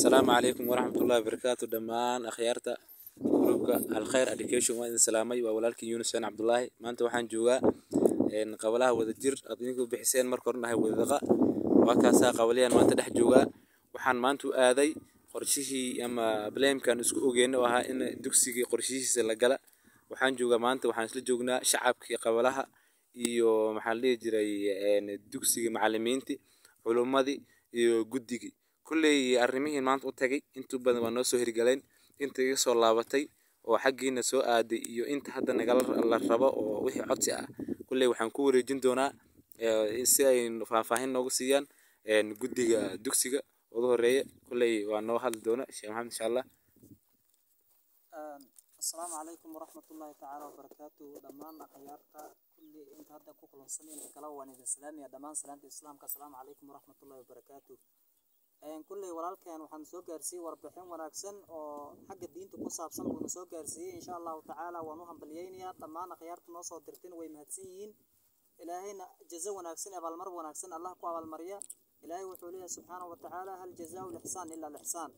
asalaamu calaykum waraxmatullaahi wabarakaatu dhammaan akhyaarta gruubka alkhayr education waan idin salaamay. Waa walaalkii yuunus xuseen cabdulaahi maanta waxaan joogaa qabalaha wadajir. Aad idinku bixiseen marka hore nahay wadadaqa waa kaasaa maanta dhex joogaa. Waxaan maanta aaday qorshihii ama blaamkan isku ogeyna oo ahaa in dugsigii qorshihiisa la gala. Waxaan joogaa maanta waxaan isla joognaa shacabkii qabalaha iyo maxaa la dhihi jiray dugsigii macalimiintii culummadii iyo guddigii kulley arrimihii maanta u tagay. Intu badan waa noo soo hirgaleen inta iga soo laabatay oo xaggiina soo aaday iyo inta hadda nagala la rabo oo wixii codsi ah. Kulley waxaan ku wareejin doonaa si ay faahfaahin noogu siiyaan guddiga dugsiga. Ugu horreeya kulley waa noo hadli doona sheekh maxamed insha allah asalaamu calaykum waraxmatullaahi tacaala wabarakaatu dhammaan akhyaarta kulli inta hadda ku kulansan inta kale waan idin salaamaya dhammaan salaanta islaamka. Asalaamu calaykum waraxmatullaahi wabarakaatu كلي ولالكان وحن سو كارسي وربحين وراكسن أو حق الدين تو كوساب سن ونو سو كارسي ان شاء الله تعالى ونو هم بليينيا تمانا خيارت نو سو درتين وي مهدسيين الهي جزا وناكسن ابال مر وناكسن الله كو ابال مريا الهي وحوليه سبحانه وتعالى هل جزا والاحسان الا الاحسان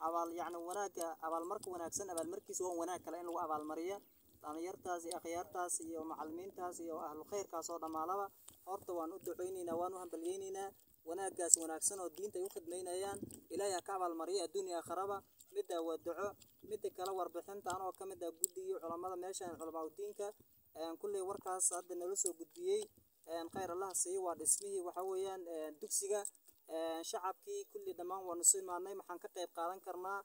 ابال يعني وناك ابال مرك وناكسن ابال مركي سو وناك لأن لو ابال مريا أنا يرتازي اخيارتاسي ومعلمين تاسي واهل الخير كاسو دمالبا هورتا وانو دعينينا وانو هم بليينينا wanaaggaas wanaagsan oo diinta ay u khidmaynayaan. Ilaahay ha ka abaalmariya adduunya aakharaba midda waa duco midda kale warbixinta anoo ka mid ah guddigii culammada meeshan culamaa udiinka kulley warkaas hadda nala soo gudbiyey. Khayr allaha siiyo waa dhismihii waxa weeyaan dugsiga. Shacabkii kulli dhammaan waanu soo imaadnay maxaan ka qayb qaadan karnaa.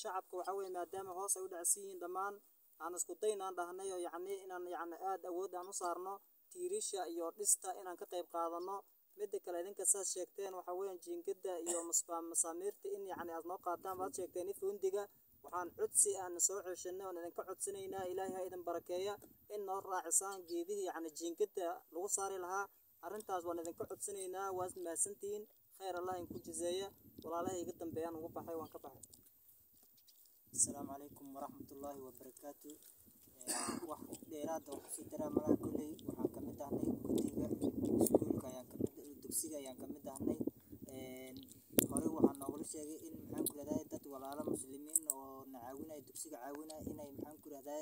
Shacabka waxa weeye maadaama hoos ay u dhacsan yihiin dhammaan aan isku dayn dhahnay oo yacni inaan yacni aada awood aan u saarno tiirisha iyo dhista inaan ka qayb qaadano midda kale idinka saad sheegteen waxa weeyaan jiingada iyo masaamiirta in yacni aad noo qaataan baad sheegteen ifundiga waxaan codsi aan soo ceshanay oon idinka codsanaynaa ilaahay ha idin barakeeya. In noo raacisaan geedihii yacni jiingada lagu saari lahaa arrintaas waan idinka codsanaynaa waad mahadsantihiin khayr allah idinku jizeeya walaalaha iga dambeeyaan ugu baxay waan ka baxay. Asalaamu calaykum waraxmatullaahi wabarakaatu wax dheeraada oo ku sii daraa malaha kolley waxaan ka ahnay guddiga iskuulka ayaan ka mid dugsiga ayaan ka mid ahnay horey waxaa noogula sheegay in maxaan ku rahdaa dad walaalo muslimiin oo na caawinaya dugsiga caawinaya inay maxaan ku rahdaa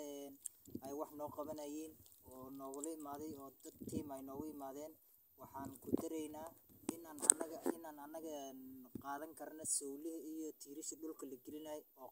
ay wax noo qabanayeen oo noogula imaaday oo dad tiim ay noogu imaadeen. Waxaan ku daraynaa inaan annaga inaan annaga qaadan karna sawlihi iyo tiirisha dhulka la gelinayo oo